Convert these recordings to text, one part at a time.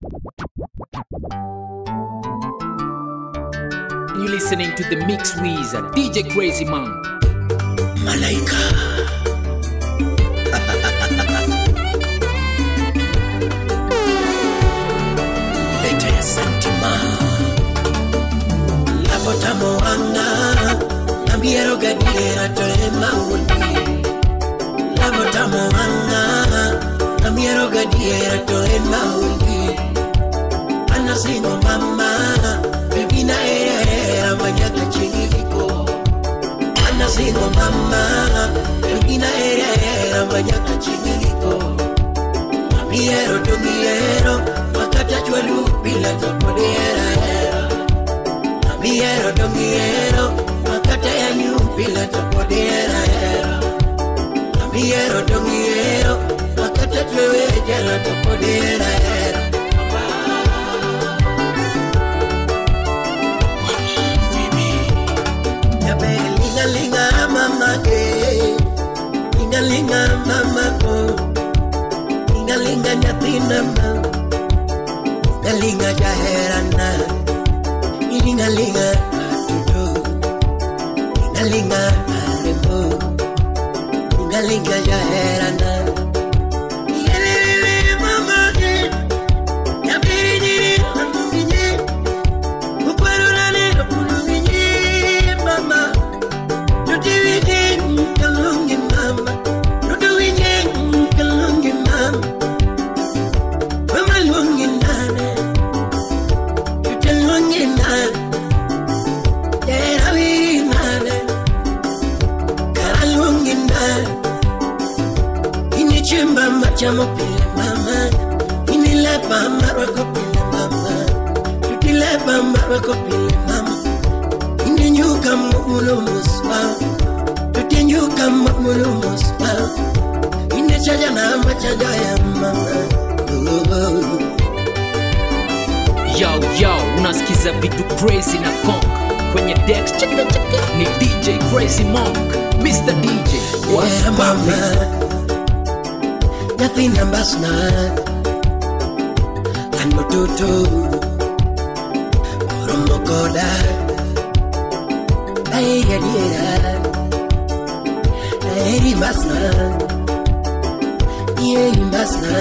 You're listening to the mix with DJ Crazy Man. Malaika. Leta ya santima. Lapota moanga. Ambiero maundi. Singo mama. Baby na eh, era era manyaka chingiko. Ana singo mama. Baby na eh, era era manyaka chingiko. Miero to miero. Makata chwalu bila topodiera era. Miero to miero. Makata ya nyu bila topodiera era. Miero to miero. Makata chwewe jala topodiera era. Linga mama ko. Linga linga nyatina ma. Linga linga jaherana. Linga linga tutu. Linga linga arebo. Linga linga jaherana. mama pele mama inile bamba rako pele mama tutile bamba rako pele mama inenyuka mumulo muswa tutenyuka mumulo muswa inechaja na machaja ya mama. Yo, yo, unasikiza vitu crazy na funk kwenye decks chika, chika. ni DJ Crazy Monk, Mr. DJ. What's yeah, Nothing numbers none. And mututu. Oromokoda. Aira diera. Airi masna. Yeri masna.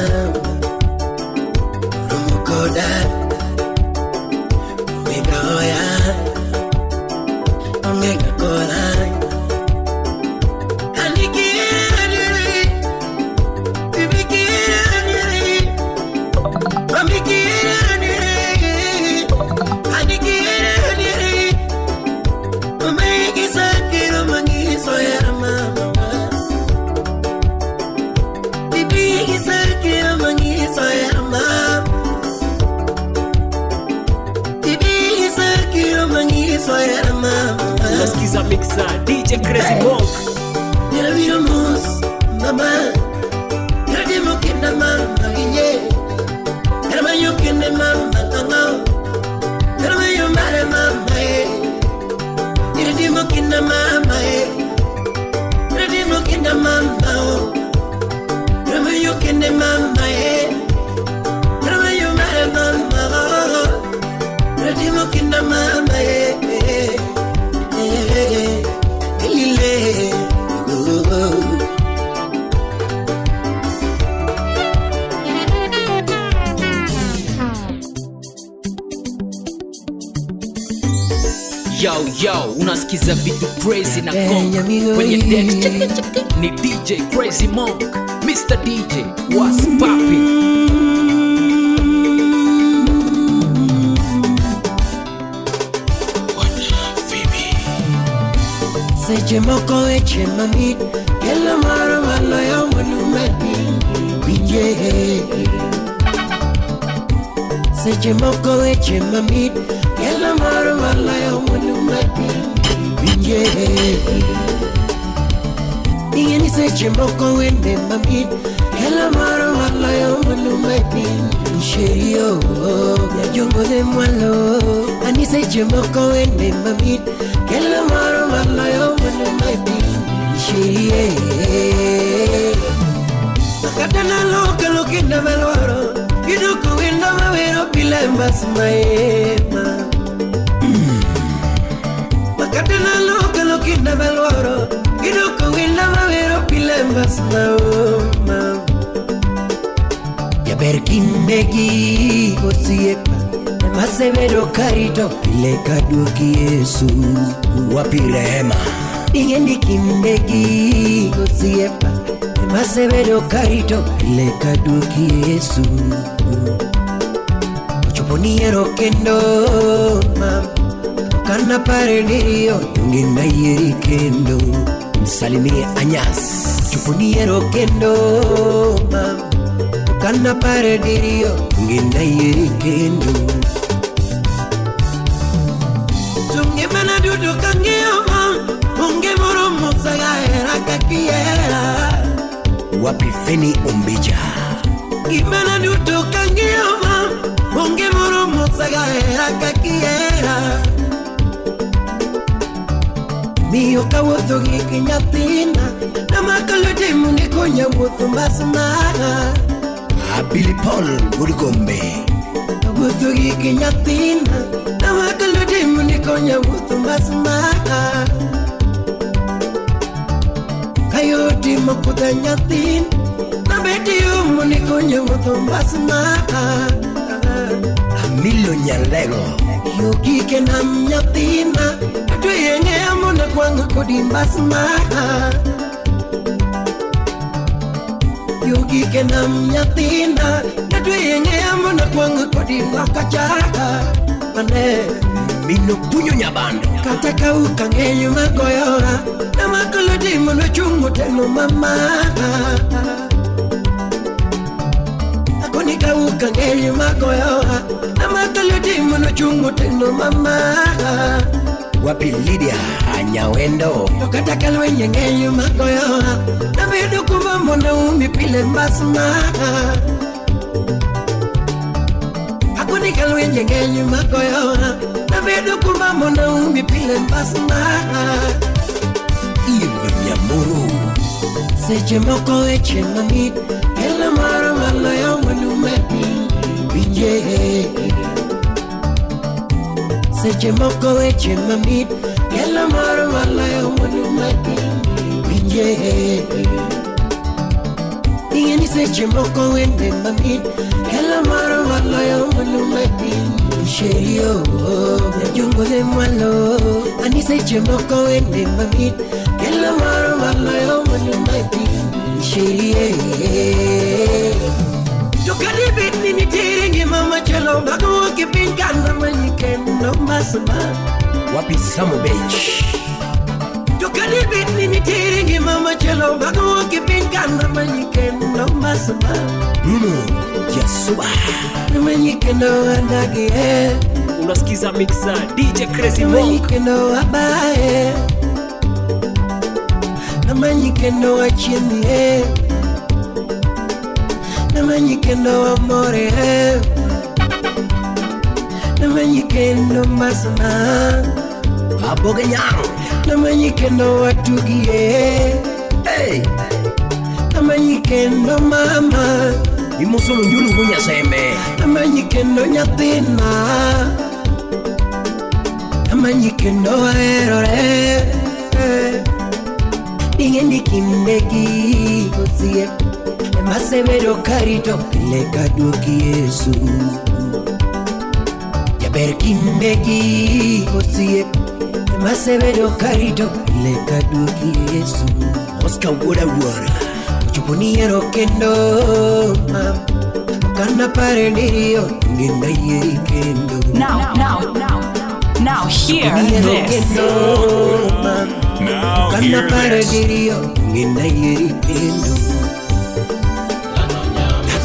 Oromokoda. Omega mixa DJ Crazy hey. Monk Diraviro mus mama. Diradimo kenda mama ginye Diraviro kenda mama kanga Diraviro mare mama e Diradimo kenda mama e Diradimo kenda mama o Diraviro kenda mama e Diraviro mare mama o Diradimo kenda mama Yo yo, unasikiza vitu crazy na conk kwenye deck. Ni DJ Crazy Monk, Mr. DJ. What's poppin'? Seche moko eche mamit Kelo moro maloyo monumeti Winje Seche moko eche mamit Kelo moro maloyo monumeti Winje Ingeni seche moko wende mamit Kelo moro maloyo monumeti Sherio Nyajungo de mwalo Ani seche moko wende mawiro pilembas maema makatena loka lokinda belworo idoko winda mawero pilembas maoma jaber kindegi osiepa emasebedo karito pile kaduoki yesu wapi rehema ing'endi kindegi niero kendo mam okana pare diriyo donge nayieri kendo msalimie anyas ochopo niero kendo mam okana pare diriyo donge nayieri kendo tunge mana duto kang'iyo mam onge moro mosagahera kakiera wapi feni ombija gimana duto kang'iyo ma onge moro mosagahera kakiera miyo kawuotho gi ki nyathina namakalo timo ni konya wuotho mbasmara abili ah, paul gurgombe kawuotho gi ki nyathina namakalo timo ni konya wuotho mbasmara kayotimo kudha nyathina nabetiyomo ni konya wuotho mbasmara amilo ah, nyalego yogike nam nyathina wangu kudimba smaha yugike nam nyathina nadwing'eyamo nakwang'o kodimba kachaka mane mino kunyo nyabando kata kauka ng'eny magoyora namakolodim nochung' moteno mama akoni kauka ng'eny magoyora namakolodim nochung' moteno mama wapilidia anyawendo tokatakalwenyengeyimakoyo navedukuvambonaumipile mbasuma. Akunikalwenyengeyimakoyo navedukuvambonaumipile mbasuma. Ive nyamburu seche moko weche mang'it kelo moro maloyo manumapi winje seche moko weche mamit kelo moro maloyo manume winje ing'eni seche moko wende mamit kelo moro maloyo manume sherio jongole mwalo ani seche moko wende mamit kelo moro maloyo manume sherie to ni nitiere kero mbago ukipigana mwenyike mno masama wapi samu beach? Tukalibitini tiringi mama chelo mbago ukipigana mwenyike mno Jasuba. Mwenyike andagie unasikiza mixa DJ Crazy abae na achienie. Na mwenyike. na manyi kendo masna aboga yang na manyi kendo watugie hey. na manyi kendo mama. Imusulu njulu kunya sembe na manyi kendo nyathina. Na manyi kendo aherore ing'endi kinde gi osiep ema sebedo karito. Pile kaduok yesu. Jaber kindegi osiep emasebedo karito pile kaduoki yesu oscar wuora wuora chopo niero kendo mam okana pare diriyo ngenda yieri kendo Now, now, now, now, hear this. kendo mam Now okana hear pare this. diriyo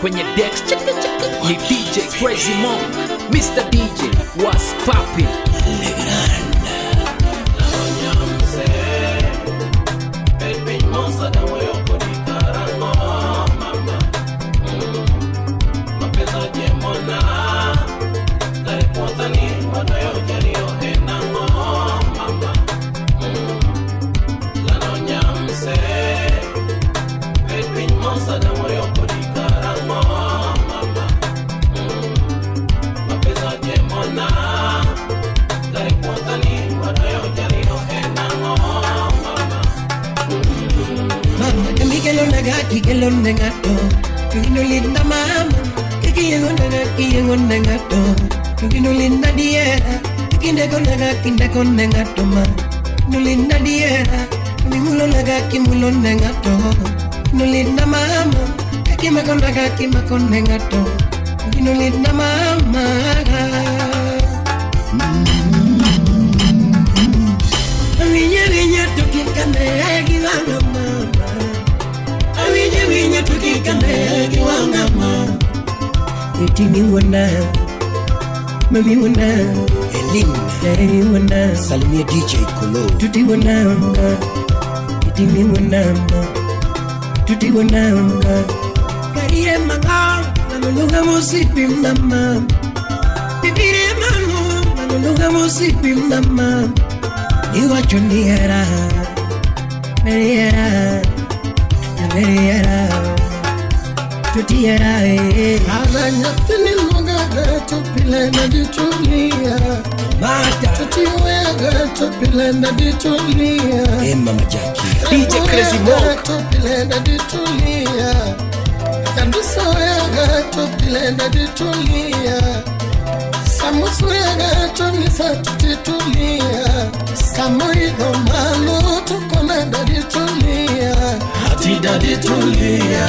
kwenye chaka ni dj crazy monk Mr. DJ was popping. Nega, que que to. Que no linda mama, que yengo nega, que yengo nega to. Que no linda diera, que que ndeko nega, que ndeko to ma. No linda diera, que mi mulo nega, que to. No linda mama, que que me con nega, que me con nega to. Que no linda mama. Giwanga mama Etimi wana Mami wana Elin Daddy wana salimia DJ Kolo. Tuti wana Etimi wana Tuti wana Kariye manga. Manuluga musipi mama. Bibire manu. Manuluga musipi mama. Iwacho ni era Meri era tutie naye Emma Majaki. DJ Crazy Monk. kandisoyaga tupilenda ditulia samusuyaga tumisa tutitulia samuidhomalo tukonanda ditulia hatida ditulia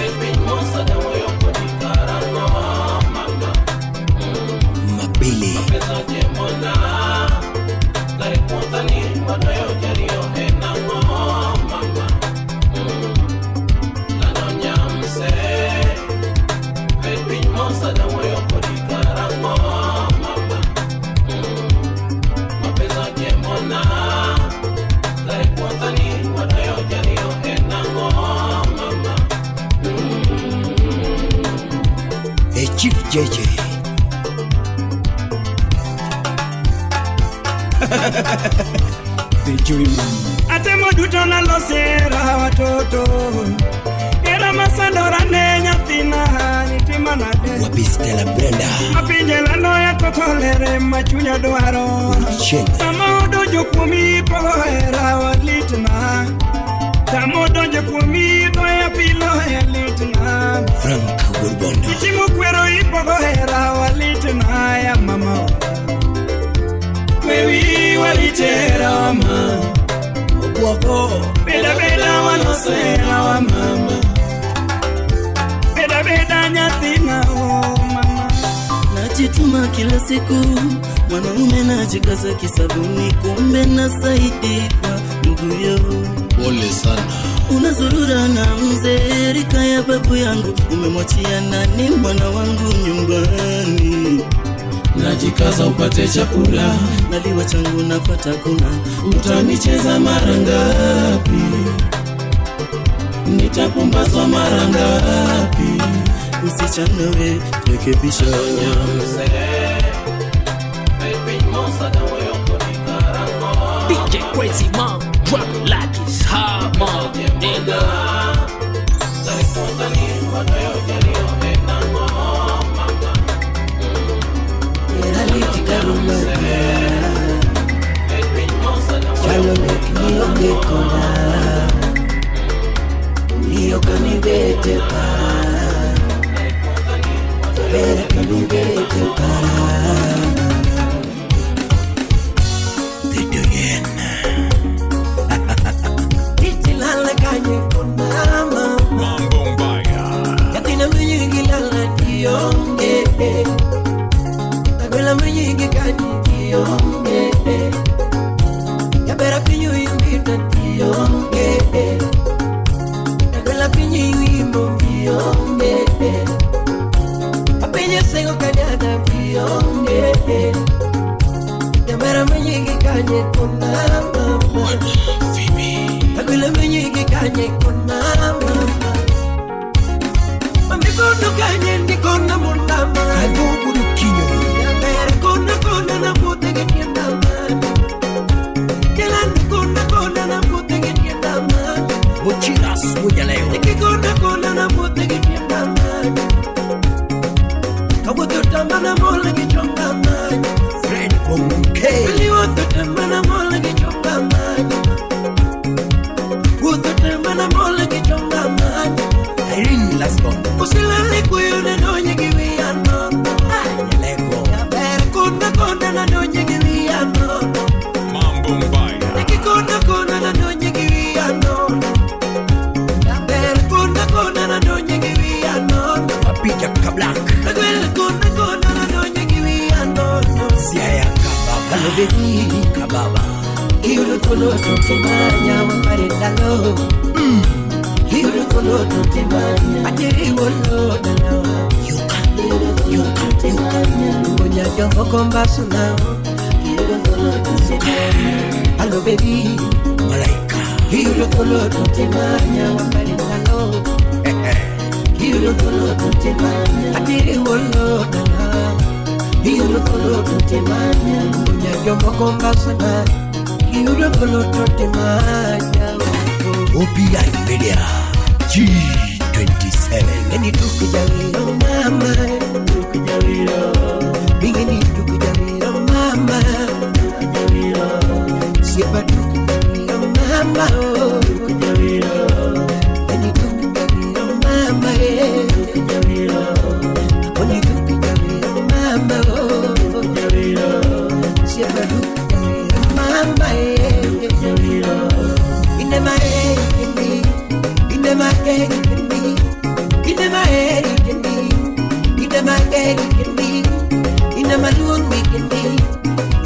Yeah, yeah. Atemoduto losera watoto. Era masandora ne nyathina Nitima nade Wabis Stella Brenda. Apinje lano ya kotolere machunya dwaro. Sama odonjo kuomi pogo era walitna Sama odonjo kuomi to ya pilo ya litna Franco. Kwewi okwoko wama Obwoko beda beda wanosera wa mama. Bedabeda nyathinao mama. Najituma kila siku mwanaume najikaza kisabuni kumbe nasaidika nduguyo Pole sana. Unazurura na mzee rika ya babu yangu umemwachia nani mwana wangu nyumbani Najikaza upate chakula. Naliwa changu napata kuna Utanicheza mara ngapi? Nitapumbazwa mara ngapi? Msichana we rekebisha DJ Crazy Mom, drop like it's. Nigga. Chalo mek niyo gekona Niyo kanibete pa Bere kanibete pa Vidoyen Itilala kanye konama Yatina menyi gilala dionge Nakwela menyi gi kanyi kionge Yabera pinyo yumbita kionge Yagala pinyo yuimbo kionge Apinyo sengo kanyada kionge Yabera pinyo gi kanyi kuna mama Yagala pinyo gi kanyi kuna mama Mamikono kanye ndikona mundama Kavugudu kinyo Yabera kona kona na pute gi Hiyo kono tutemanya wapare dalo Hiyo kono tutemanya wolo dalo Yuka Yuka tutemanya Ngonya jongo komba sunao Hello baby Malaika Hiyo kono tutemanya wapare dalo Hiyo kono tutemanya Atiri wolo dalo Hiyo kono tutemanya Ngonya jongo komba sunao Tutemanya OPI Media G27 Ini tuku jawiro mama Tuku jawiro Ingini tuku jawiro mama Tuku jawiro Siapa tuku jawiro mama oh. Ine mae indi Ine mae indi Ine maluang mi indi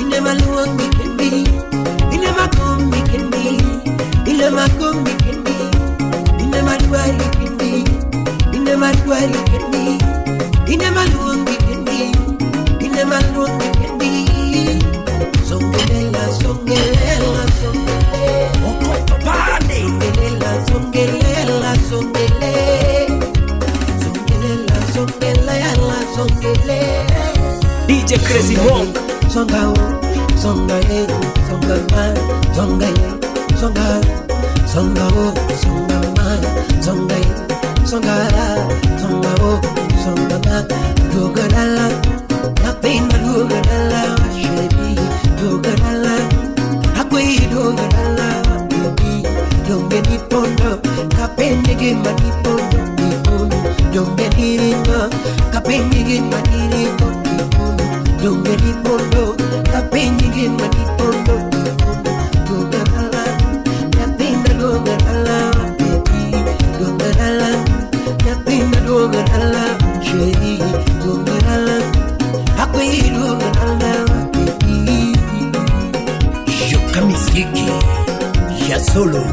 Ine maluang mi indi Ine makum mi indi Ine makum mi indi Ine maluari indi Ine maluari indi Ine maluang mi indi Ine maluang mi indi Songelela, Monk Songa o, songa e, songa ma, songa e, songa, songa o, songa ma, songa e, songa la, songa o, songa ma, dogadala, napenda dogadala, shebi, dogadala, akwe dogadala, baby, donge ni pondo, kapende ge mani pondo, ni pondo, donge ni ringo, kapende ge mani ringo, ni pondo, donge ni pondo, yoga ripondo kapenyi gema ripondo yoga hala napenda yoga hala baby yoga hala napenda yoga hala shei yoga hala hakwe yoga hala baby yoga miziki ya solo.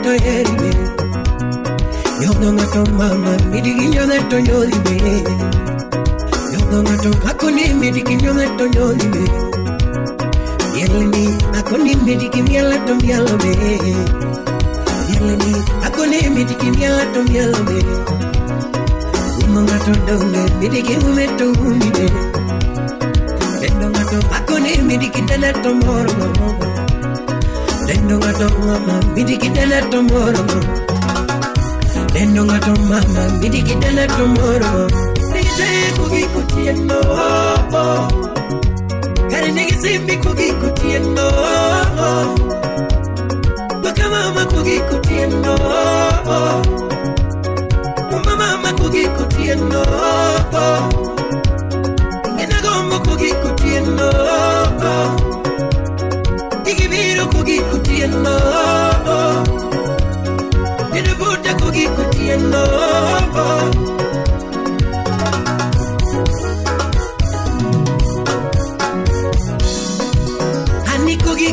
Midigi ereto erime Yodo ngato mama midigi nyoneto yolime Yodo ngato makoni midigi nyoneto yolime Yelini akoni midigi mielato mielome Yeleni, akone midiki miala to miala me. Umonga to donge, midiki umeto umide. Dendonga to akone midiki dana to moro mo. Dendonga to mama, midiki dana to moro mo. lendonga to mama midikidana tomoro lendonga to mama midikidana tomoro nigijeyekugikutiyenno oh, oh. kare nigisimbi kugikutiyenno bakamama oh, kugikutiyenno umamama kugikutiyenno inagombo kugikutiyenno igibiro kugi kutieno Nina buta kugi kutieno Ani kugi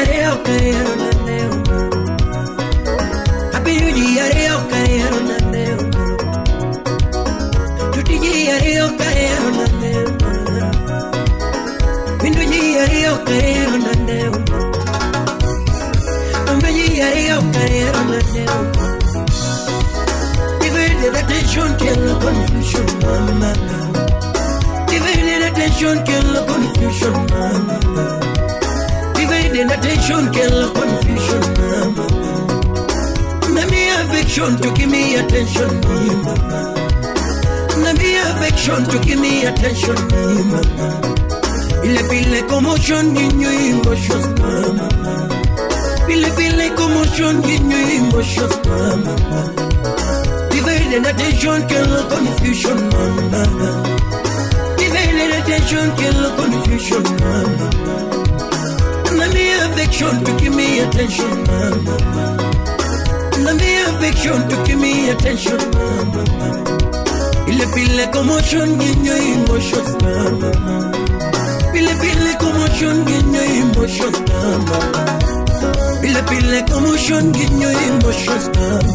are okare aro na neo Abiyu yi are okare aro na neo Tuti yi are okare aro na neo Windu jiari o carero na neo Ombe jiari o carero na neo Divided attention kill confusion confusion mama Divided attention kill the confusion Let me affection to give me attention Let me affection to give me attention mama Pile pile commotion, guiño y emotions, mama. Pile pile commotion, guiño y emotions, mama. Divided attention, kill the confusion, mama. Divided attention, kill the confusion, mama. Me to give me attention, mama. Let me affection to give me attention, mama. Pile pile commotion, guiño y emotions, mama. Pile pile commotion, guiño emotions, mama. Pile pile commotion, guiño emotions, mama.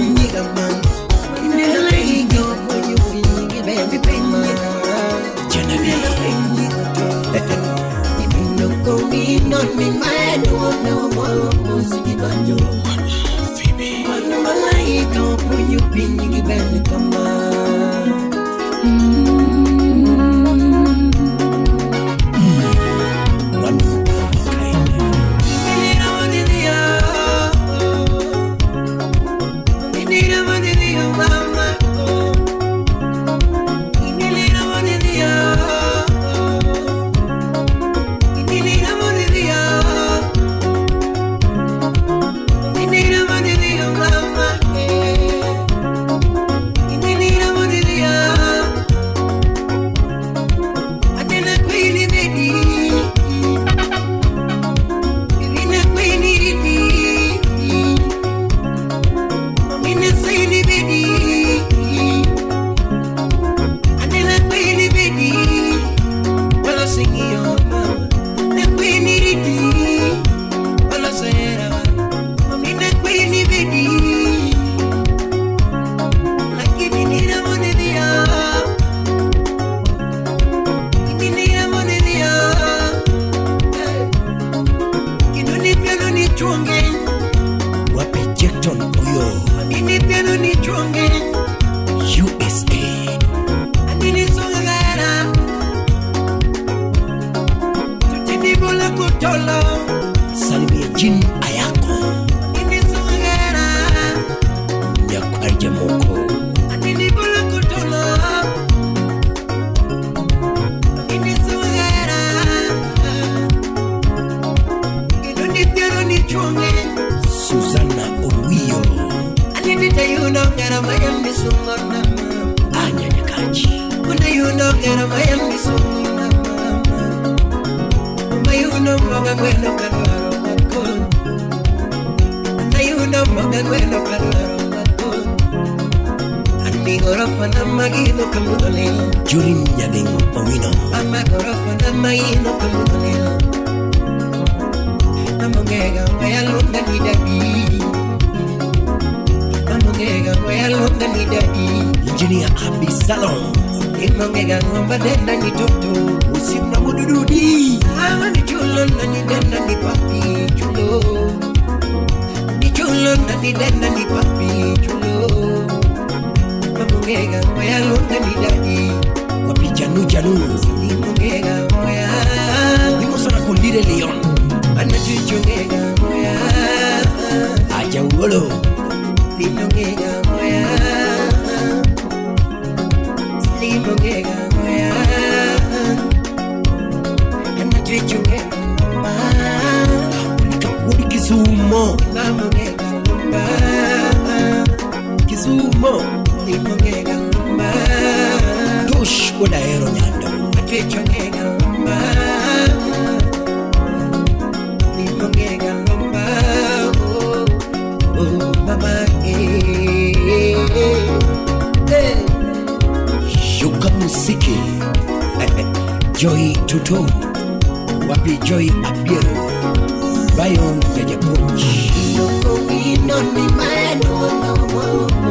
wherever you've been, you better come on. Kisumo namongeka lumba Kisumo imongeka lumba Tush udaero nyanda. Atwechongeka lumba Imongeka lumba Oh mama eh. Hey Shuka musiki Joy tutu, Wapi Joy Abiero? I ya japonji. Yoko wino ni maya no.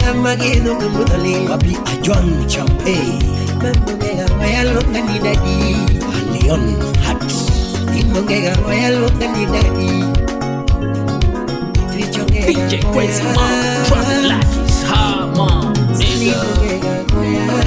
Anigora pana mageno kamudho lil Wapi Ajwang Champey Mambongega wayalo kani dadi Leon Hats Imbongega wayalo kani dadi Trichongega DJ Crazy Monk, drop it like it's hot, mom. Nigga.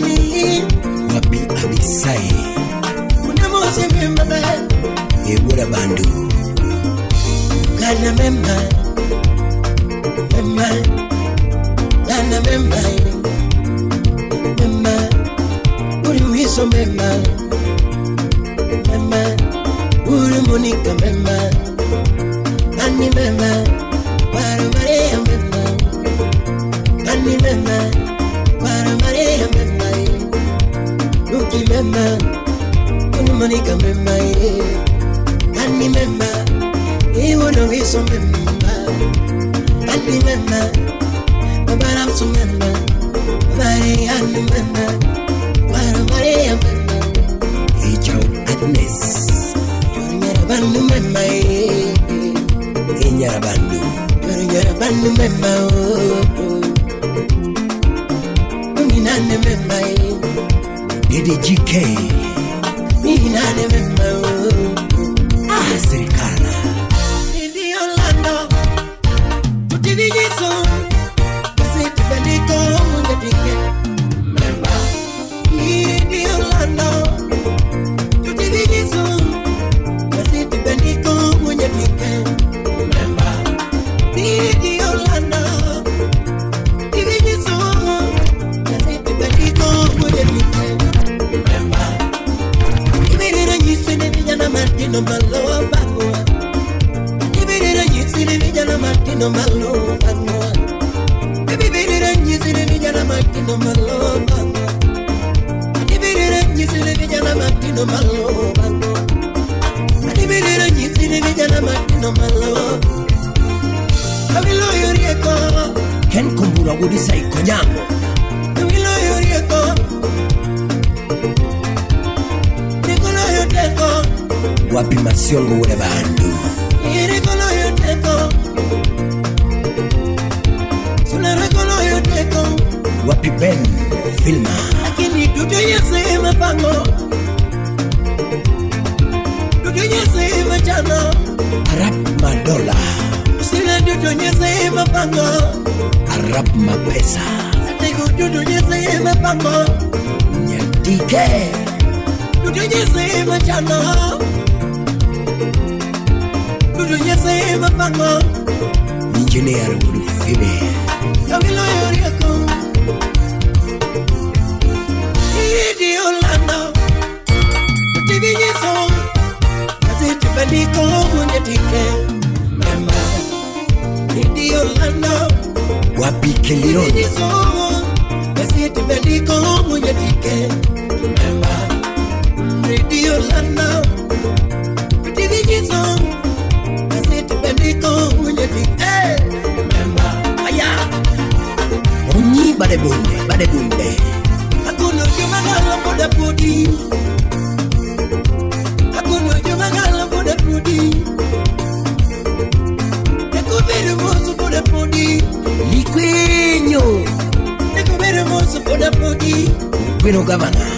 Mosu bandu memba Enyara Bandu Nyara bandu memba Minane memba Dede GK Minane memba Ah namallo mango ebibirirenyisire vijana matino mallo mango adibirirenyisire vijana matino mallo mango adibirirenyisire vijana matino mallo awiloyo rieko. Ken kumbura wudisaiko nyango. Awiloyo rieko. Rikoloyo teko. Wapimasiongo wule bandu? Irikoloyo teko. Happy Ben Vilma. Lakini dudu mapango. Dudu machano. Arab Madola. Sina dudu mapango. Arab Mapesa. Tigo dudu yese mapango. Nyatike dudu yese machano. Dudu yese mapango. Engineer Wolfibe Yogilo yoriako. Andiko bino gavana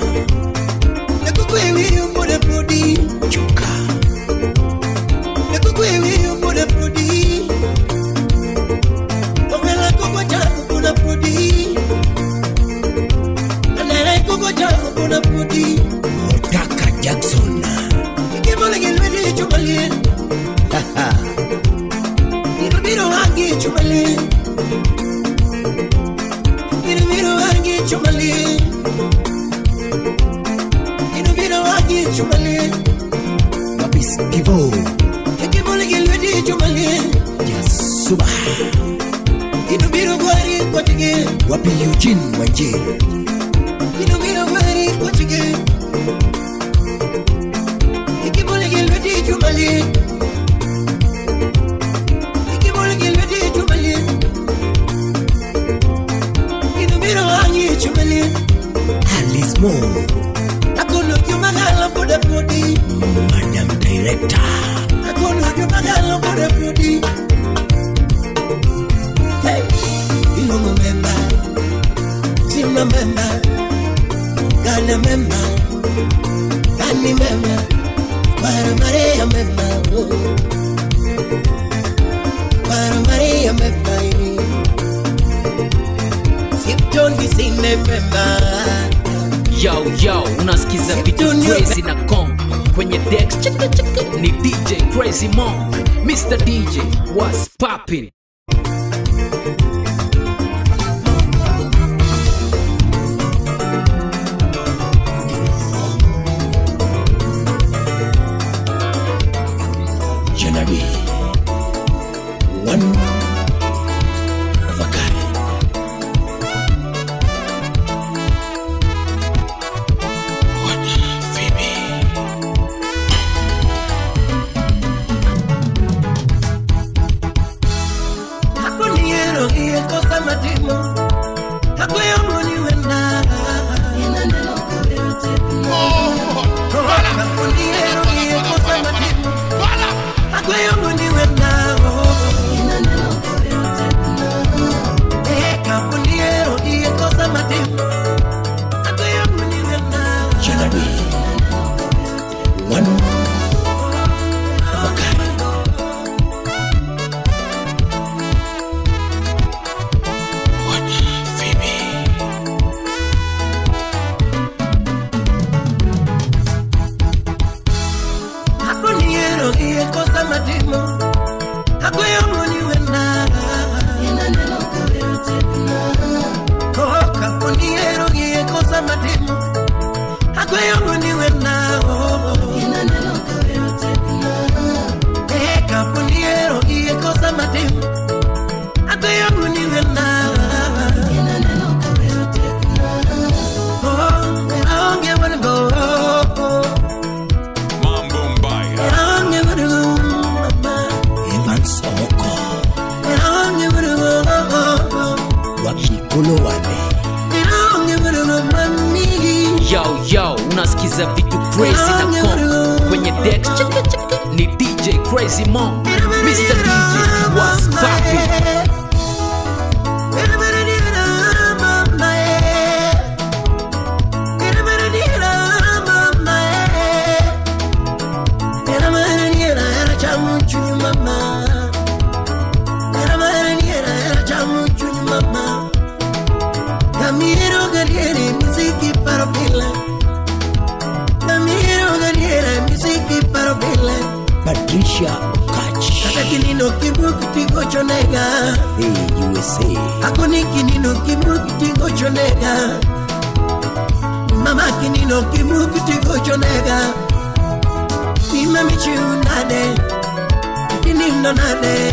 Ilibano nane,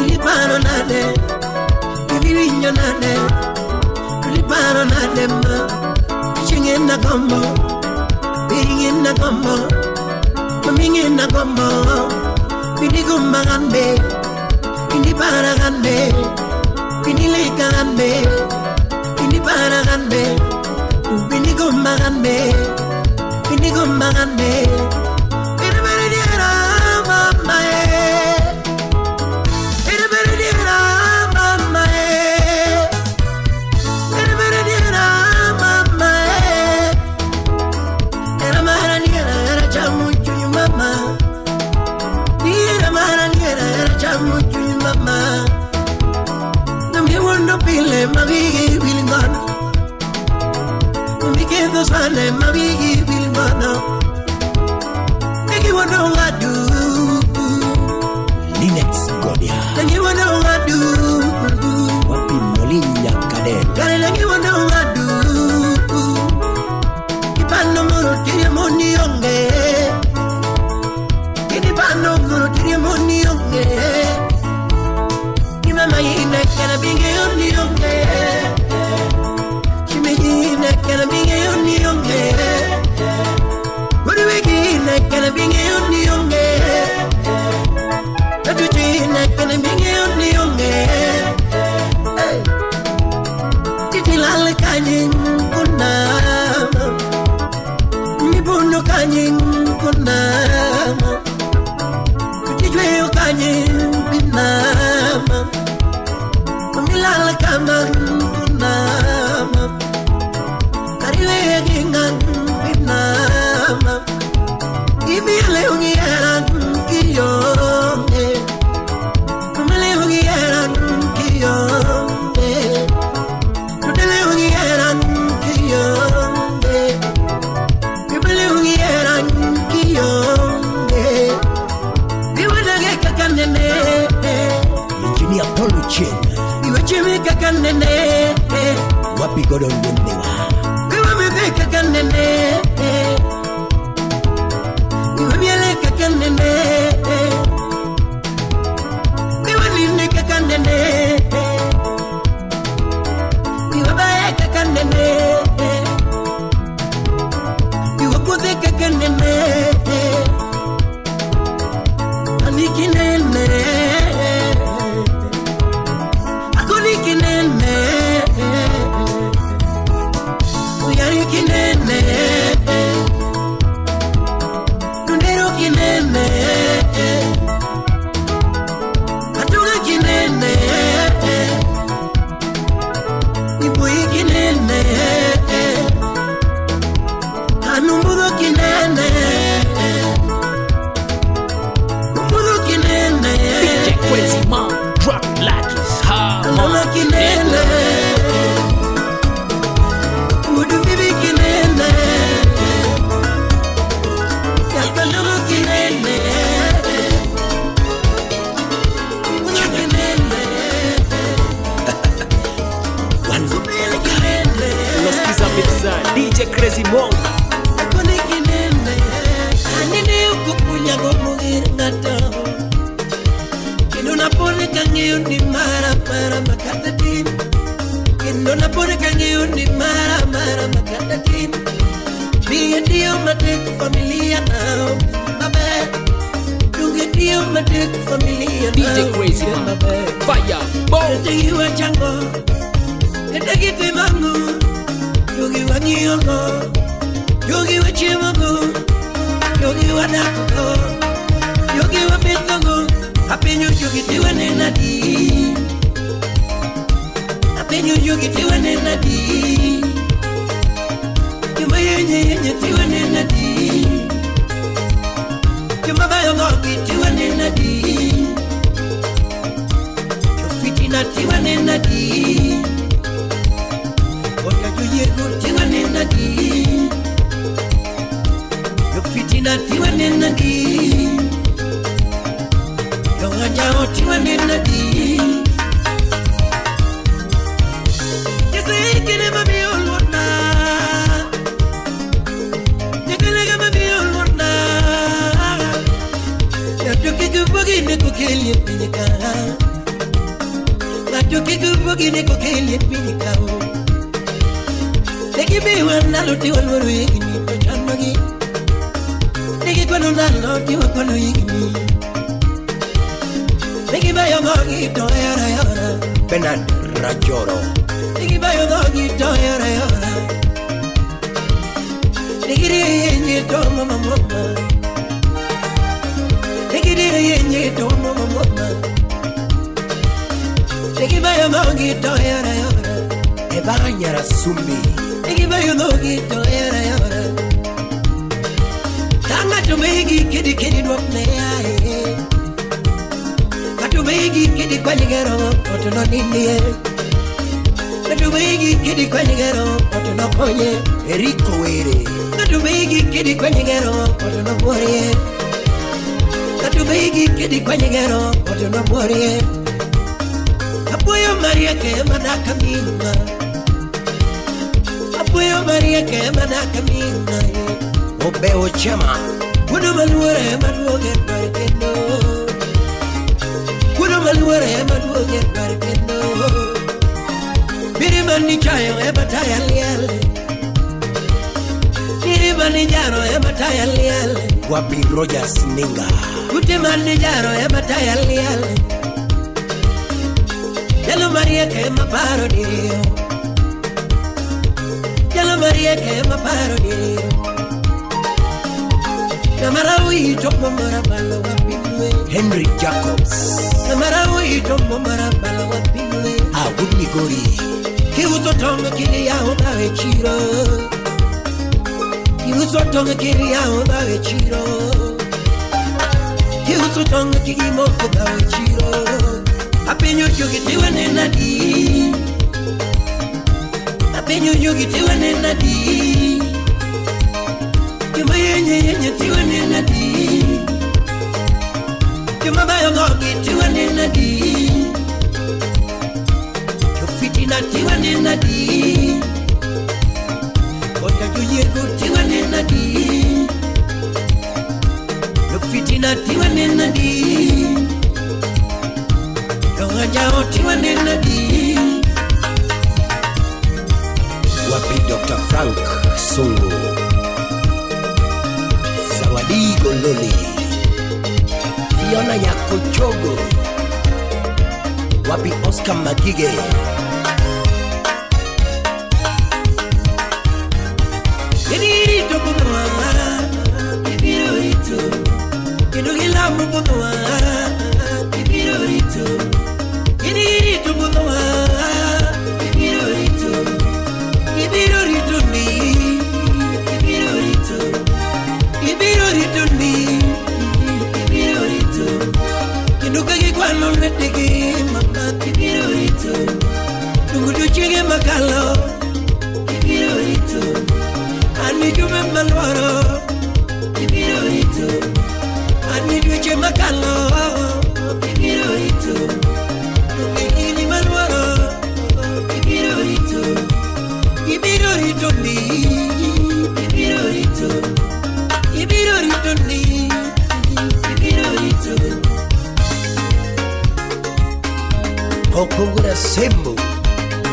ilibano nane, ibirinyo nane, ilibano nane ma. Chingin na gombo, biringin na gombo, mamingin na gombo. Binigumba ganbe, inibara ganbe, binilika ganbe, inibara ganbe, binigumba ganbe, binigumba ganbe. Binibara ganbe, binibara ganbe, eh. Olando tivinyiso asitibandiko munyetike mane mawigi wil mana Negi wana wadu Linet Godia Negi wana wadu Wapi Wapi Godon Yendewa Iwamebe kakanene Iwamiele kakanene Iwanine now Crazy Man, fire, boom. Tegiwa chango Tegite mangu Yogi wa nyiongo Yogi wa chimongo Yogi wa nakogo Yogi wa mitongo Apenyo yogi tiwa nena di Apenyo yogi tiwa nena di Yuma yenye yenye tiwa nena di Yuma bayo ngogi tiwa nena natiwa nenadi oyayoyego tiwa nenadi yofitina tiwa nenadi yowajao tiwa nenadi yeseikene mamiolona yekelega mamiolona yatokekebogine kokeliepinyekaa jokigubogine kokeliet piny kao negibiwa ndalo tiwaluoro higni tochanogi negikwano ndalo tiwakwano higni negibayo ngogi to ayorayora benard rajoro negibayo dhogi to ayorayora negiriyenye to mamamoma negiriyenye to mama Nikibayo mongito yara yara Ebanyara sumi Nikibayo mongito yara yara Tanga tumegi kidi kidi nwapne yae. Katumegi kidi kwa nyigero Otono nindie Katumegi kidi kwa nyigero Otono ponye Eriko were. Katumegi kidi kwa nyigero Otono bore Katumegi kidi kwa nyigero Otono bore Katumegi kidi kwa nyigero Otono bore Maria que manda caminho Apoio Maria que manda caminho O belo chama Quando maluare maluare barqueno Quando maluare maluare barqueno Birimani chayo e bataya liale Birimani jaro e bataya liale Wabi Rogers Ninga Kutimani jaro e bataya liale Maria che mi paro di Dio Yalla Maria che mi paro di Dio Namarawi chombo mara balo wapinwe Henry Jacobs Namarawi chombo mara balo wapinwe Awuni gori Kiuso tongo kili yao bawe chiro Kiuso tongo kili yao bawe chiro Kiuso tongo kili moko bawe chiro Apiny ojuogi tiwane nadi. Apiny ojuogi tiwane nadi. Joma yenye yenye tiwane nadi. Joma bayo gogi tiwane nadi. Jofitina tiwane nadi. Kota joyego tiwane nadi. Jofitina tiwane nadi. Nena di Yongajao tiwa nena Wapi Dr. Frank Sungu? Zawadi Gololi. Fiona Yako Chogo Wapi Oscar Magige sembo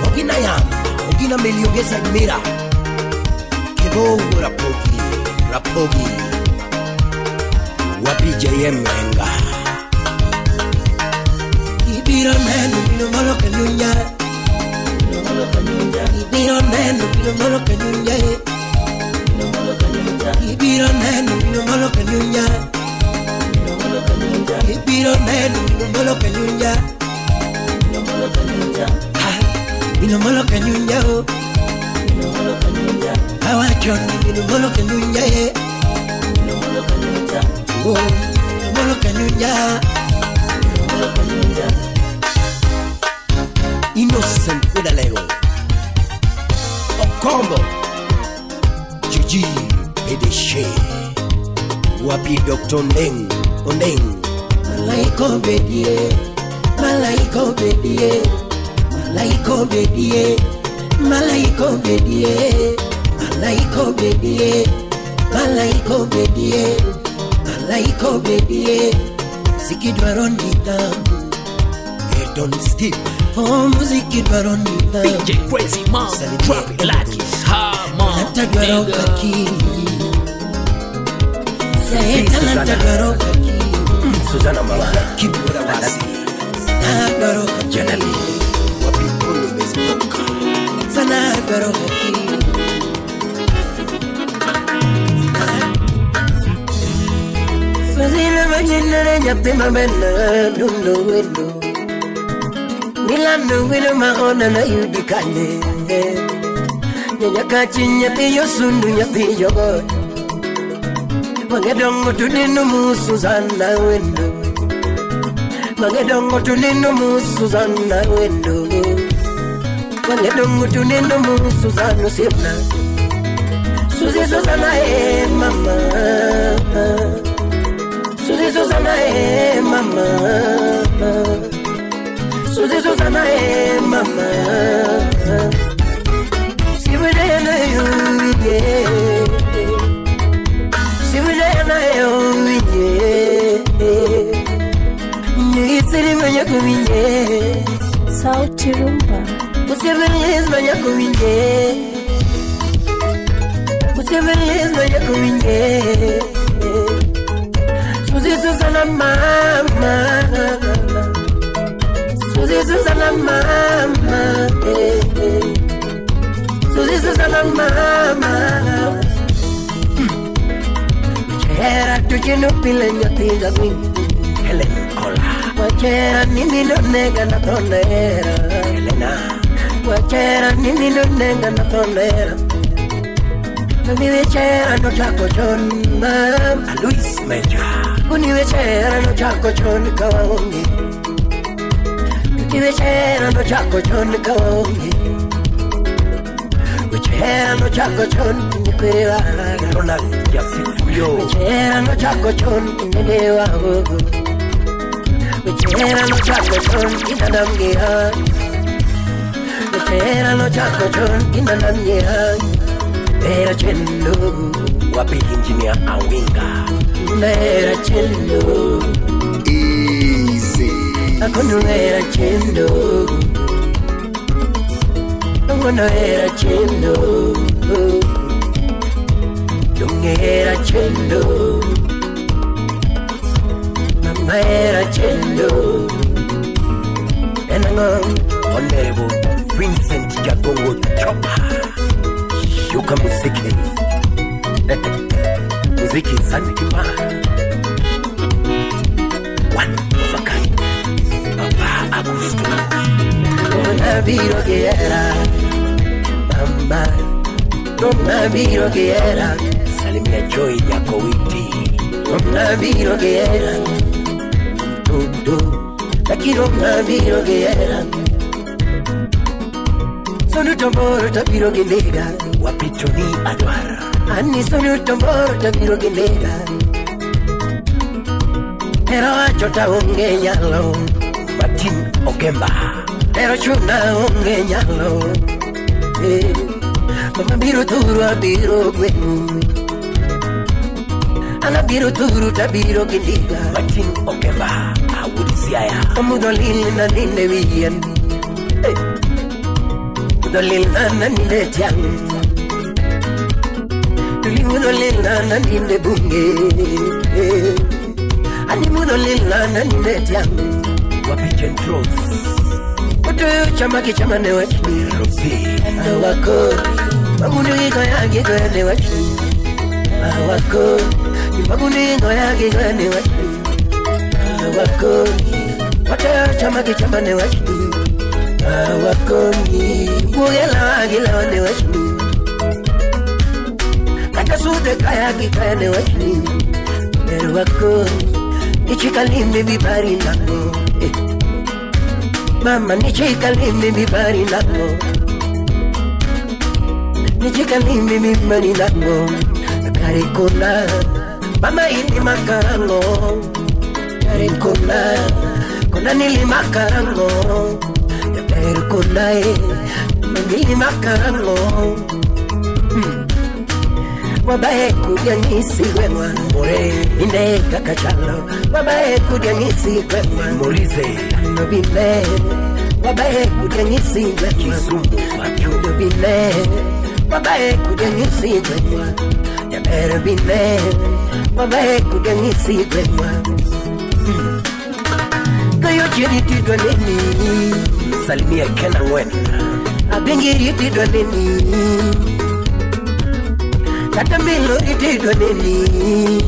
ogina yamba ogina meliongeza jumira kibongo rapogi rapogi wapijeyemenga ibiro neno bilomolo kanyunja ibiro neno bilomolo kanyunja ibiro neno bilomolo kanyunja ibiro neno bilomolo kanyunja kanyunja binomolo kanyunja o binomolo kanyunja kanyunja ye binomolo kanyunja innocent odalego okombo. Jiji bedeshe wapi dr ndeng ondeng? Malaika obedie malaika obedie Malaiko bedie, malaiko bedie, malaiko bedie, malaiko bedie, malaiko bedie. Sikidwaro nditamu, Oh, muziki dwaro nditamu. DJ Crazy Mom, drop it like it's mom. Dwaro kaki. Mm, dwaro kaki. Kibura Wasi, kaki. Janali. Sana dwaro kaki. Fazila mañana ya te mamena dundo wendo Milano wino na Nyanya kachi nyati yo sundu nyati yo musu sana wendo musu sana wendo Wangendo ngutu nendo mu Suzano Sibna Suzy Susanna eh mama. Suzy Susanna eh mama. Suzy Susanna eh mama. Sibirena yo yeah. Sibirena yo yeah. Nitsiri manya kuminye Sauti Rumba. Usibiriz manya kuminye Usibiriz manya kuminye Suzy Susanna mama. Suzy Susanna mama. Suzy Susanna mama. Wachera tujino pile nyatinga gwingi Helen Kola Wachera nini no nega na tonera. Helena Wachera nini no nega na tonera Mami wechera no chako chon mam Luis Meja no chako chon kawaongi Kuni wechera no chako chon kawaongi Wechera no chako chon nyekwewa Ronald Yasifuyo Wechera no chako chon nyedewa gogo Wechera no chako chon Chako chon inanamgea Era chendo Wapi engineer Awinga Era chendo Easy. Akono era chendo era chendo chendo Mama era chendo Honorable Vincent Jagongo Chopa. Shuka muziki. muziki Zanzibar. One of a kind. Papa Augusto. Una viro que era Mama Una viro Salimia Joy Yakowiti. Una viro que era Lakini una viro que Sono tomboro tabiro que nega Wapitoni Adwar. Ani sono tomboro tabiro que nega Pero achota unge nyalo Martin Okemba. Pero chuna unge nyalo Eh, Mama biro turu abiro gwenu Ana biro turu tabiro gindiga Martin Okemba. Awudi Siaya. Amudo na ninde wiyan Eh, Mudo lil na na ninde bunge Ani mudo lil na na ninde tiang Wapichen Rose. Kutu chama kichama ne wachni awako awako kugela wagila wane wachi kata sude kaya kikane wachi awako ichikalimbe bibari nako. Eh. mama nichikalimbe bibari karikona mama ini makarango. Karikona kona. Nili makarango karikona mili makarango wabae kuja nisi wemwa More. inde kakachalo wabae kuja nisi wemwa Morize. nobile wabae kuja nisi wemwa Kizungu. Mapyo. bine wabae kudengisigwenwa yabere bine wabae kudengisigwenwa kayo chiritidwa nini Salimia Kena Ngwen. abengiritidwa nini? Kata miloritidwa nini?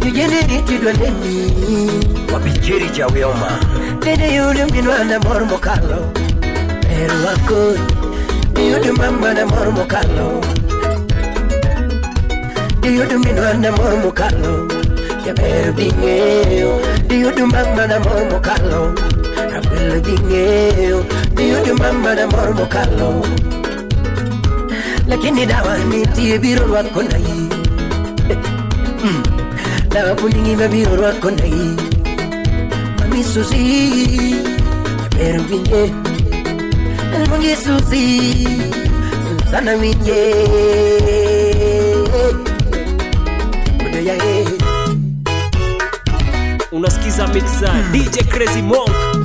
Tujeniritidwa nini? Wapijeri Jawioma. Dede yudu minwana mor mokalo Pero ako Yudu mama na mor mokalo Yudu minwana mor mokalo Ya pero dingeo Yudu mama na bello di ngeo Dio di mamma da mormo Lakini dawani tie biro lwako na hmm. Dawa pulingi mabiro lwako na hii Mami Susi Pero Susi Susana vinye eh. Unaskiza mixa hmm. DJ Crazy Monk.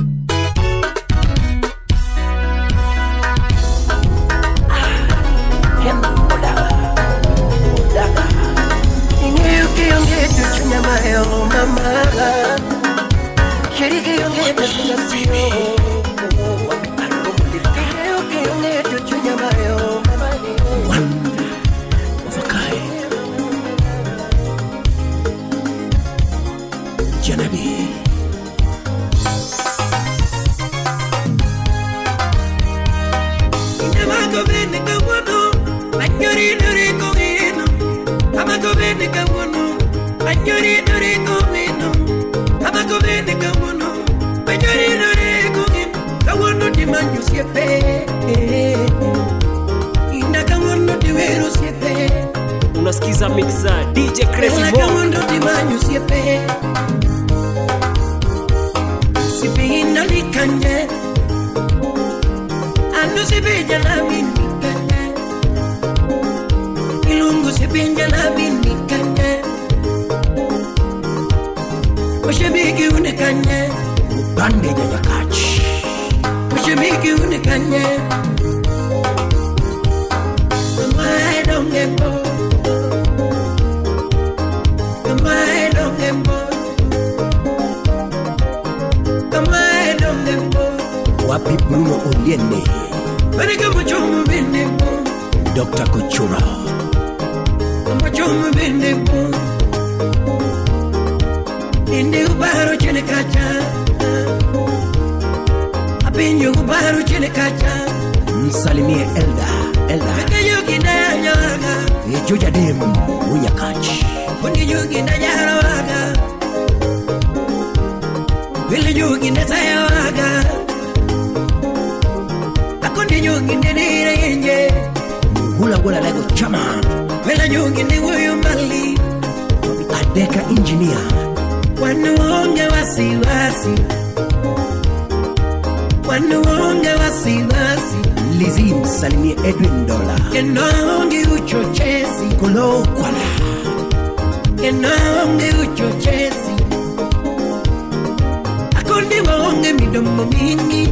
Akundi wonge midomo mingi.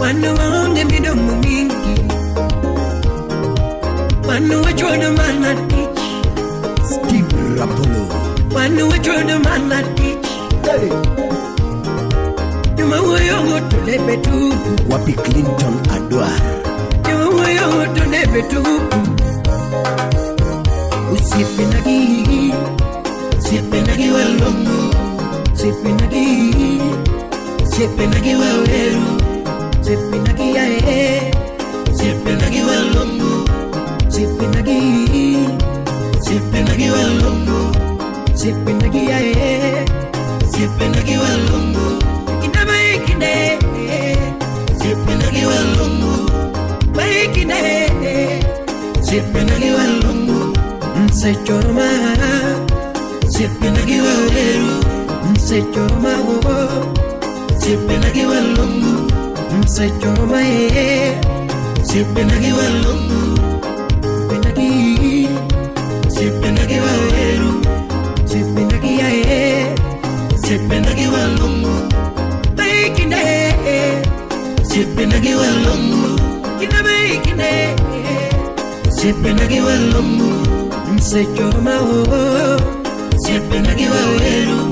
Wanu wonge midomo mingi. Wanu wachodo mana teach Steve Rapolo. Wanu wachodo mana teach Juma wuyo ngoto lebe tupu Wapi Clinton Adwar Juma wuyo ngoto lebe tupu Usipinagi Usipinagi walongo sipendagi sipendagi weweru sipendagi yae sipendagi welongo sipendagi sipendagi welongo sipendagi yae sipendagi welongo kinama ikinde sipendagi welongo baikinde sipendagi welongo nsechorma sipendagi weweru Msechoroma wowo Usipinagi walongo Msechoroma eh Usipinagi walongo Usipinagi Usipinagi waweru Usipinagi yae Usipinagi walongo Waikine Usipinagi walongo Inama ikine Usipinagi walongo Msechoroma wowo Usipinagi waweru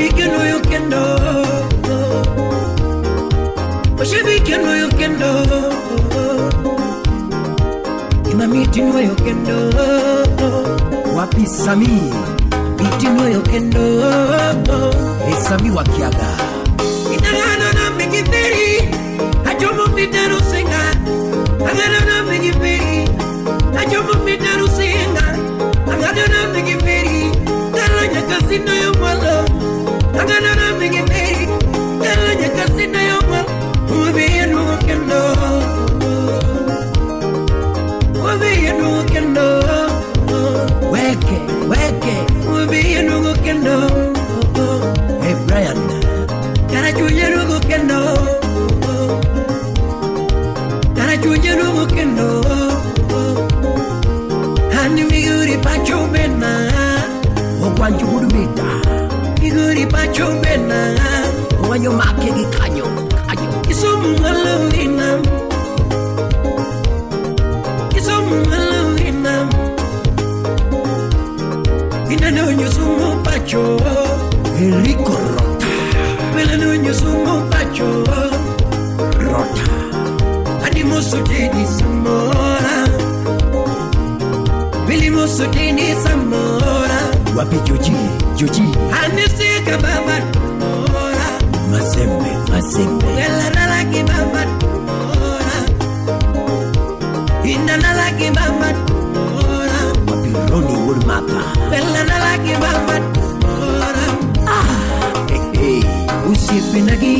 Mashabiki no yo kendo Mashabiki no yo kendo Imamiti no yo kendo Wapi Sami? Biti no yo kendo Hey Sami wakiaga Inagano na mingi feri Ajomo mitaru singa Agano na mingi feri Ajomo mitaru singa Agano na feri Kala yo mwalo Miguri pacho bena Owanyo make gi kanyo Kanyo malawina malawina pacho Enrico Rota. Pacho Rota. Samora. Samora. Wapi Joji babar ora. Masembe masembe gala nala ke babar ora. Inda nala ke babar ora. Mapironi ur mapa gala nala ke babar ora. Ah hey hey usipinagi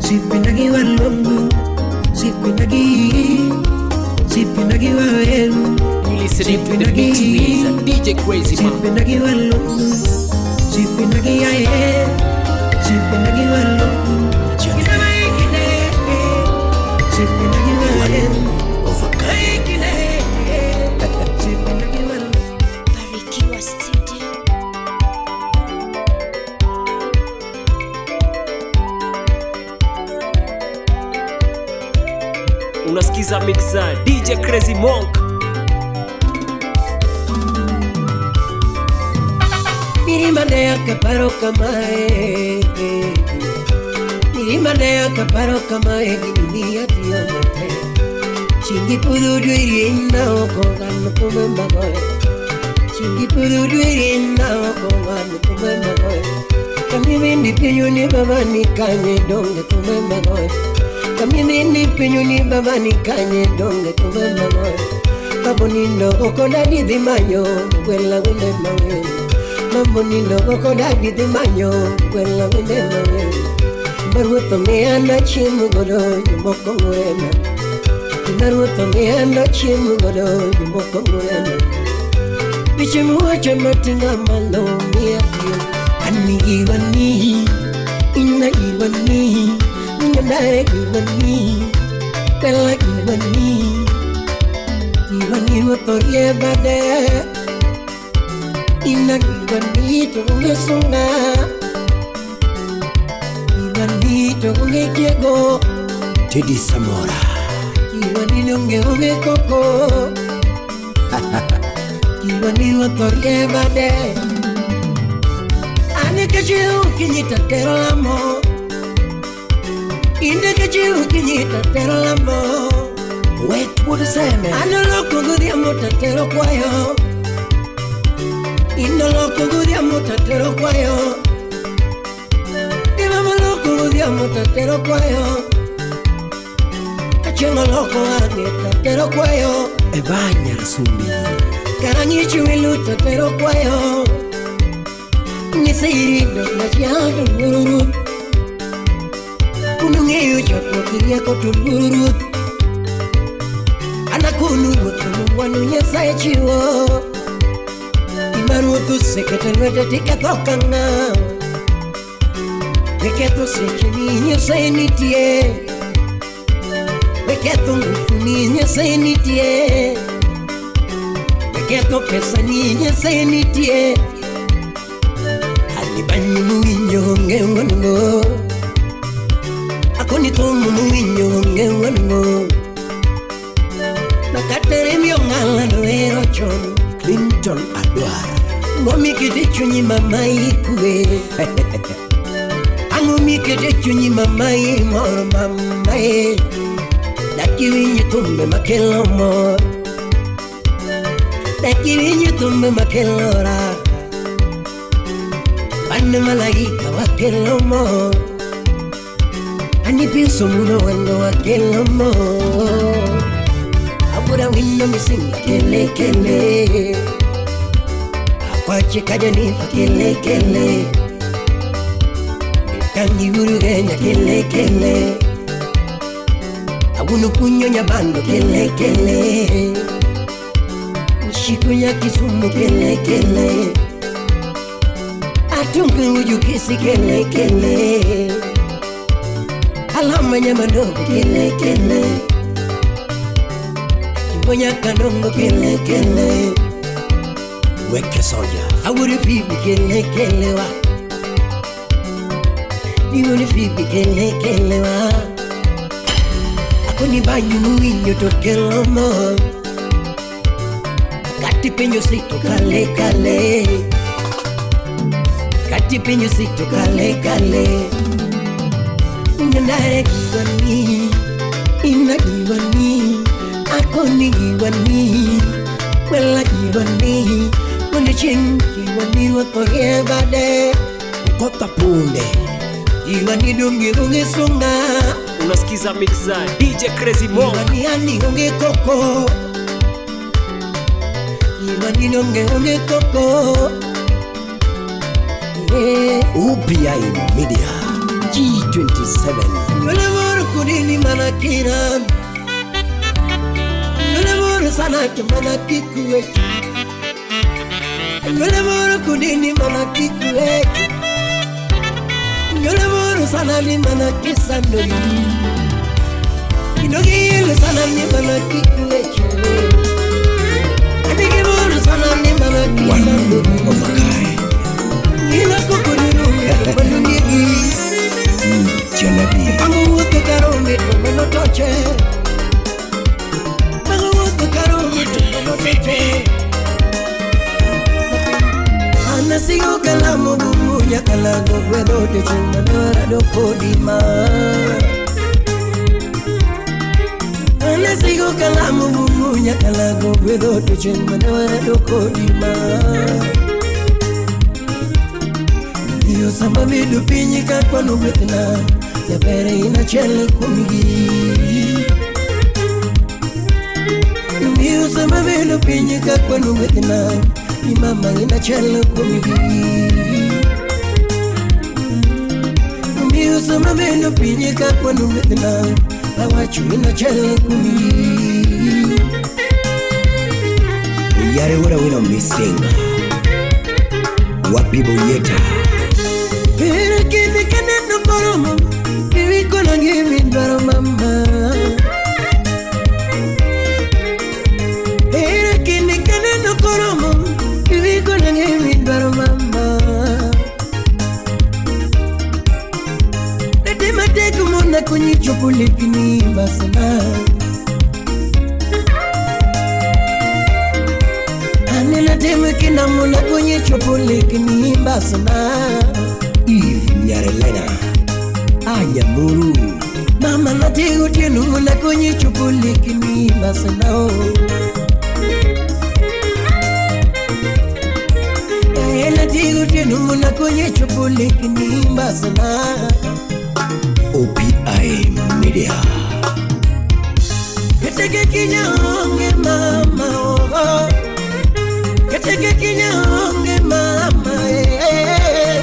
sipinagi walongu sipinagi sipinagi waeru listening to the mix with DJ Crazy Man. जिंदगी आए जिंदगी वालों unasikiza mixa DJ Crazy Monk. Mirimane akaparo kamae Mirimane akaparo kamae Dunia dio mate. Chingi pudu duirina Okongan kumemba goe Chingi pudu duirina Okongan kumemba goe Kami mindi pinyu ni baba ni kanye Donge kumemba goe Kami mindi pinyu ni baba ni kanye Donge kumemba goe Babo nindo okona didhi Mabonilo koko dadi di manyo Kwela mdeno we Baruto me anda chimu anh Yumboko ngwena Baruto me anda chimu godo Yumboko ngwena Bichimu wache matinga malo Mia kiyo Ani iwani Ina iwani Nyandare iwani Kwela iwani Iwani watoriye bade Ina iwani Inganito ngesuna Inganito kiego Teddy Samora Kiwanilo ngeunge koko Kiwanilo torye bade Anekajiu kinyita terolamo Indekajiu kinyita terolamo Wet lo seme Anoloko ngudhiamo tatero kwayo indolo kugudia mutatero kwayo. Dimamalo kugudia mutatero kwayo. Kachengoloko ani tatero kwayo. Ebanya rasumi karanyichiwilu tatero kwayo. Nisirindo nasyatu bururu kunungeyo chapokiriako tubururu anakunugo tunungwanu nyasaye chiwo. Barutu sekete nwede diketo kanga Deketo sekini nyese nitie Deketo ngufuni nyese nitie Deketo pesa ni nyese nitie Alibanyi muinyo ngewango Akoni tomu muinyo ngewango Nakateremio ngalano ero chon Clinton Adwar angomikete chunyi mamayi kuwe angomikete chunyi mamayi moro mamaye nakiwinyi tumbe makelo mor nakiwinyi tumbe makelora. Wane malaika wakelo mor anipiso muno wango wakelo mor abura wino misinga kelekele kele kwacikajanifa kele kele tangi urugenya kele kele awunu kunyonya bando kele kele nshiku ya kisumu kele kele atunge uju kisi kele kele alama nyamandogo kele kele kibonya kanongo kele kele, kele. weke soya. Awurifibikelekelwa akoni akonibayuwinyotokelomo kati penyo sito kale kale. Kati penyo sito ina kale. Akoni giwani wela giwani Kikundi chingi waniwe porie bade Kukota punde Iwa ni dungi unge sunga. Unasikiza mixa DJ Crazy Monk. Iwa ni ani unge koko. Iwa ni dungi unge koko. UPI Media? G27 Ngalewuru kunini manakira Ngalewuru sana kimanakikuwe Nyolemuru kunini mana kikuleki Nyolemuru sanani mana kisanoi Inogile sanani mana kikuleki Anigiburu sanani mana kisanoi One of a kind. Nila kukururu manuniegi Jalabi. Pangu utu karumi tumeno toche. Pangu utu karumi tumeno toche na sigo kala mugunya kala gogwedo de chumanora do podima na sigo kala mugunya kala gogwedo de chumanora do podima Dio samba vidu pinyi kakwa nubetna Yapere inachele kumigi. Dio samba vidu pinyi kakwa nubetna mi mamma le nacello come vi mi uso ma me lo pigne capo non me la la faccio in nacello come vi yare ora wino missing wapi boyeta perché te canendo paromo mi riconosci mi daro mamma yobulepini basana anelatemekina monakonye chobolekini basana ivinyarelena anyamuru mama nategotieno monakonye chobolekini basanao Digo tiene una coña chopolic ni basana. OPI Media Keteke kinyonge mama oh. Keteke kinyonge mama eh.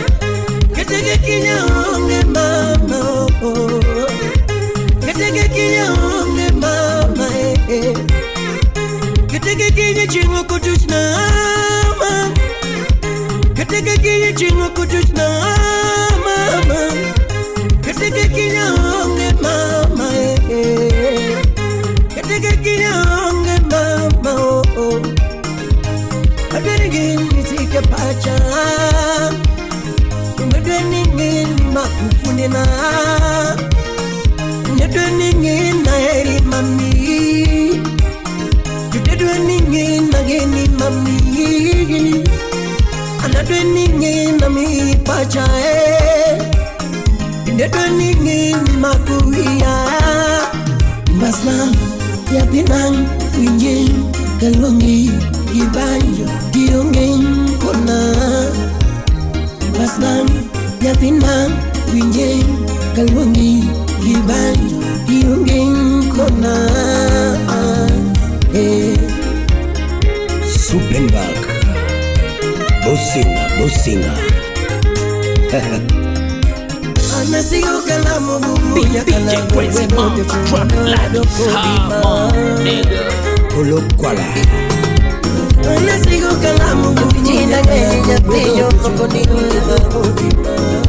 Keteke kinyonge mama oh. Keteke kinyonge mama eh. Keteke kinye chingo kutuch nina. Nyedwe ningi na eri mami. Yudedwe ningi na geni mami. Anadwe ningi na mi pachae eh. Yudedwe ningi ni makuia Mbasna ya pinang Winjing kalongi Ibanjo kiongeng kona. Mbasna ya pinang kalwangi giban yungin kona eh Suplenbach Bosinga Bosinga Anasigo kala mo bumuya kala Kwesi Mom Trap Life Come on nigga Kolokwala Anasigo kala mo bumuya kala Kwesi Mom Trap Life Come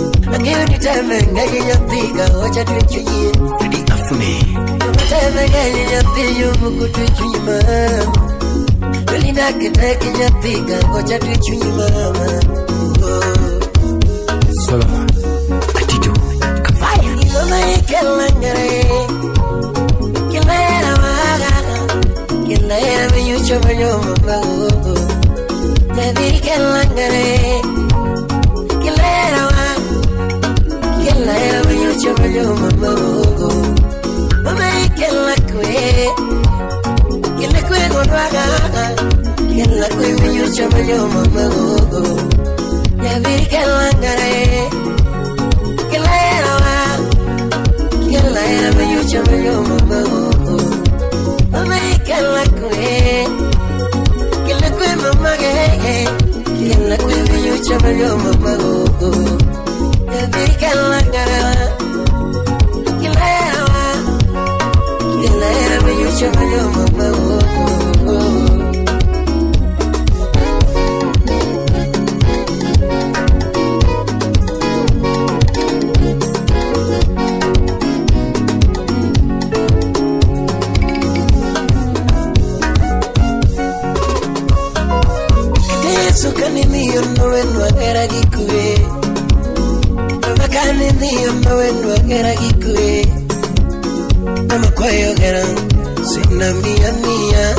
dini tie Yupitinu dhuru nyapiyo muku dini ti mama Angeo ni teme ngagi nyapiga hoja tuchunyi Fidi Afune Teme ngagi nyapiyo muku tuchunyi mama Tulinakitaki nyapiga ngoja tuchunyi mama Solomon Atido Kafaya Mama ikelangare Kilera waga Kilera minyucho manyo mama Nabi kelangare Kilera Minyucho manyo mama Mama ikelakwe Kilakwe ngorwaga Kilakwe minyucho manyo mama Nabi kelangare Kilera waga Kila era me yucha me yo mama Mama kila kwe Kila kwe mama ge Kila kwe me yucha me yo mama Ya vi kila gara when you show me your mama. Suna mia mia,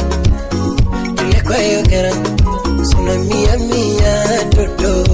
tulikuwa yogera. Suna mia mia, dodo.